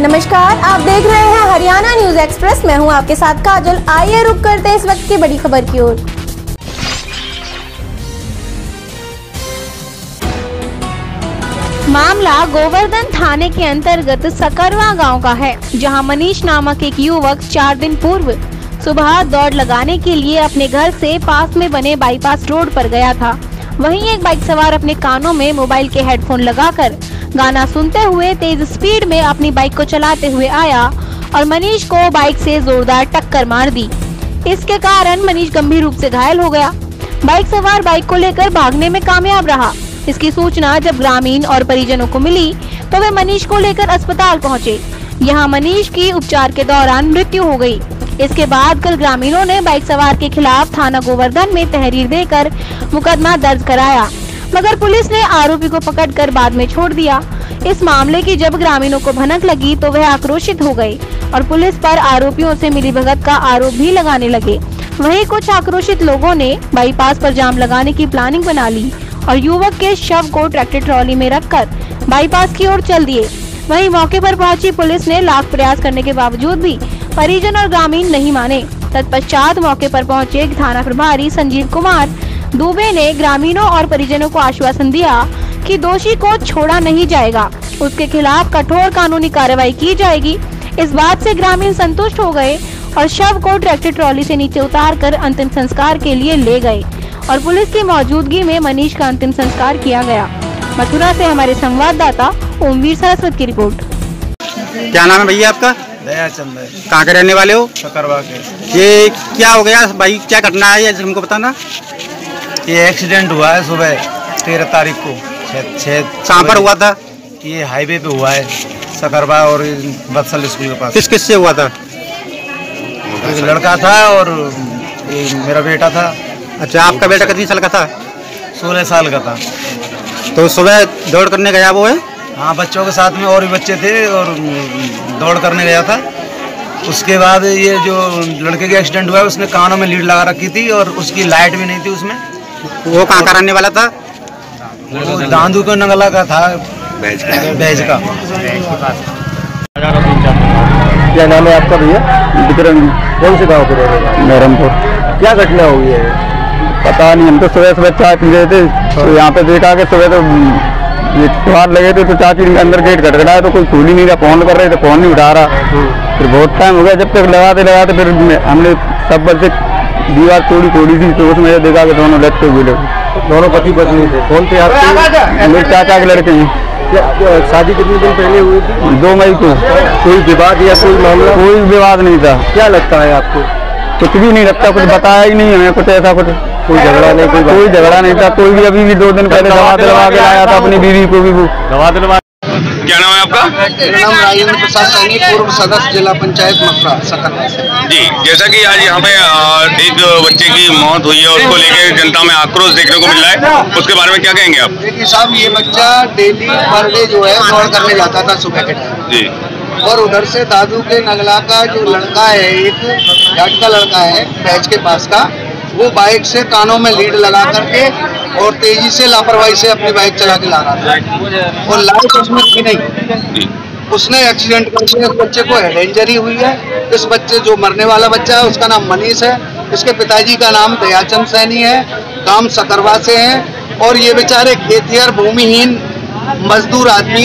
नमस्कार, आप देख रहे हैं हरियाणा न्यूज़ एक्सप्रेस। मैं हूँ आपके साथ काजल। आइए रुक करते इस वक्त की बड़ी खबर की ओर। मामला गोवर्धन थाने के अंतर्गत सकरवा गाँव का है, जहाँ मनीष नामक एक युवक चार दिन पूर्व सुबह दौड़ लगाने के लिए अपने घर से पास में बने बाईपास रोड पर गया था। वहीं एक बाइक सवार अपने कानों में मोबाइल के हेडफोन लगाकर गाना सुनते हुए तेज स्पीड में अपनी बाइक को चलाते हुए आया और मनीष को बाइक से जोरदार टक्कर मार दी इसके कारण मनीष गंभीर रूप से घायल हो गया बाइक सवार बाइक को लेकर भागने में कामयाब रहा इसकी सूचना जब ग्रामीण और परिजनों को मिली तो वे मनीष को लेकर अस्पताल पहुँचे। यहाँ मनीष की उपचार के दौरान मृत्यु हो गई। इसके बाद कल ग्रामीणों ने बाइक सवार के खिलाफ थाना गोवर्धन में तहरीर देकर मुकदमा दर्ज कराया मगर पुलिस ने आरोपी को पकड़कर बाद में छोड़ दिया। इस मामले की जब ग्रामीणों को भनक लगी तो वह आक्रोशित हो गए और पुलिस पर आरोपियों से मिलीभगत का आरोप भी लगाने लगे। वहीं कुछ आक्रोशित लोगों ने बाईपास पर जाम लगाने की प्लानिंग बना ली और युवक के शव को ट्रैक्टर ट्रॉली में रखकर बाईपास की ओर चल दिए। वहीं मौके पर पहुँची पुलिस ने लाख प्रयास करने के बावजूद भी परिजन और ग्रामीण नहीं माने। तत्पश्चात मौके पर पहुँचे थाना प्रभारी संजीव कुमार दुबे ने ग्रामीणों और परिजनों को आश्वासन दिया कि दोषी को छोड़ा नहीं जाएगा। उसके खिलाफ कठोर कानूनी कार्रवाई की जाएगी। इस बात से ग्रामीण संतुष्ट हो गए और शव को ट्रैक्टर ट्रॉली से नीचे उतार कर अंतिम संस्कार के लिए ले गए और पुलिस की मौजूदगी में मनीष का अंतिम संस्कार किया गया। मथुरा से हमारे संवाददाता ओमवीर सरस्वत की रिपोर्ट। क्या नाम है भैया आपका? दया चंद है। कहाँ के रहने वाले हो? के। ये क्या हो गया? भाई क्या घटना है? ये हमको बताना। ये एक्सीडेंट हुआ है सुबह तेरह तारीख को। छः कहाँ पर हुआ था? ये हाईवे पे हुआ है सकरवा और बत्सल स्कूल के पास। किस किस से हुआ था? एक लड़का था और मेरा बेटा था। अच्छा आपका बेटा कितनी साल का था? सोलह साल का था। तो सुबह दौड़ करने गया वो है? हाँ बच्चों के साथ में और भी बच्चे थे और दौड़ करने गया था। उसके बाद ये जो लड़के का एक्सीडेंट हुआ उसने कानों में लीड लगा रखी थी और उसकी लाइट भी नहीं थी उसमें। वो कहाँ का रहने वाला था? वो दांदू के नगला का था भैज का। क्या नाम है आपका भैया? विक्रम। कौन से गाँव के नरमपुर क्या घटना हुई है? पता नहीं हम तो सुबह सुबह चाय पी रहे थे तो यहाँ पे देखा कि सुबह तो ये त्योहार लगे थे तो चाची के अंदर गेट खटखटाया तो कोई खोल ही नहीं रहा फ़ोन कर रहे थे फ़ोन नहीं उठा रहा। फिर बहुत टाइम हो गया जब तक लगाते लगाते फिर हमने सबसे दीवार तोड़ी थोड़ी थी तो उसमें ये देखा कि दोनों लटके हुए दोनों पति पत्नी थे। कौन थे आपके मेरे चाचा के लड़के हैं। शादी कितने दिन पहले हुई थी? दो मई को। कोई विवाद या कोई मामला? कोई विवाद नहीं था। क्या लगता है आपको? कुछ भी नहीं लगता कुछ बताया ही नहीं हमें कुछ ऐसा कुछ। कोई झगड़ा नहीं कोई कोई झगड़ा नहीं। था कोई भी अभी भी दो दिन पहले दवा दिलवा के आया था अपनी बीवी को भी वो। दवा दिलवा क्या नाम है आपका? मेरा नाम राजेंद्र प्रसाद सैनी पूर्व सदस्य जिला पंचायत मथुरा सकरवा से जी जैसा कि आज यहाँ पे एक बच्चे की मौत हुई है उसको लेके जनता में आक्रोश देखने को मिल रहा है। उसके बारे में क्या कहेंगे आप? देखिए साहब ये बच्चा डेली पर डे जो है दौड़ करने जाता था सुबह के टाइम। जी। और उधर से दादू के नगला का जो लड़का है एक जाट का लड़का है बैच के पास का वो बाइक से कानों में लीड लगा करके और तेज़ी से लापरवाही से अपनी बाइक चला के ला रहा था। और लाइट उसमें थी नहीं। उसने एक्सीडेंट करके इस बच्चे को हेड इंजरी हुई है। इस बच्चे जो मरने वाला बच्चा है उसका नाम मनीष है। इसके पिताजी का नाम दयाचंद सैनी है। काम सकरवा से है। और ये बेचारे खेतिहर भूमिहीन मजदूर आदमी